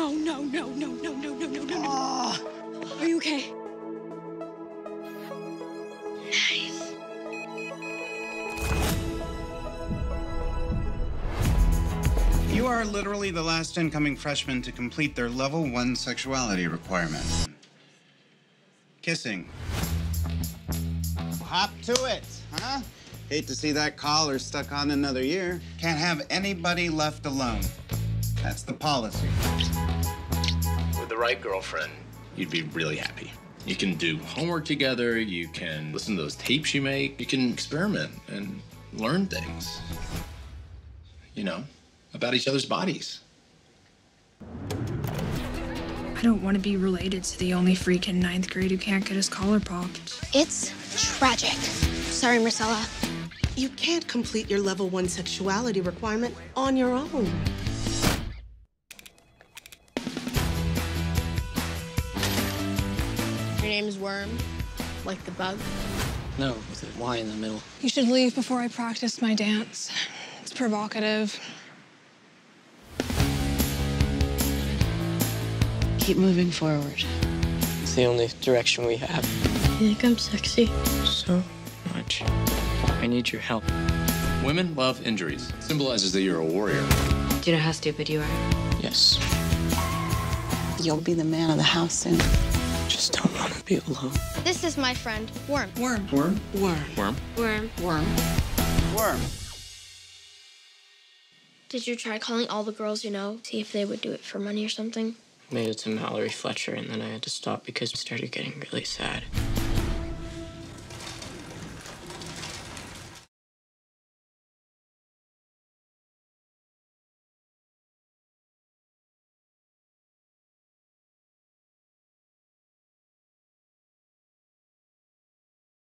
no, no, no, no, no, no, no, no, no. Ah. Are you okay? Nice. You are literally the last incoming freshman to complete their level one sexuality requirement. Kissing. Hop to it, huh? Hate to see that collar stuck on another year. Can't have anybody left alone. That's the policy. With the right girlfriend, you'd be really happy. You can do homework together, you can listen to those tapes you make, you can experiment and learn things. You know, about each other's bodies. I don't want to be related to the only freak in ninth grade who can't get his collar popped. It's tragic. Sorry, Marcella. You can't complete your level one sexuality requirement on your own. Your name's Wyrm, like the bug. No, with a Y in the middle. You should leave before I practice my dance. It's provocative. Keep moving forward. It's the only direction we have. You think I'm sexy? So much. I need your help. Women love injuries. It symbolizes that you're a warrior. Do you know how stupid you are? Yes. You'll be the man of the house soon. Just don't want to be alone. This is my friend, Wyrm. Wyrm. Wyrm? Wyrm. Wyrm. Wyrm. Wyrm. Wyrm. Did you try calling all the girls you know, see if they would do it for money or something? Made it to Mallory Fletcher, and then I had to stop because I started getting really sad.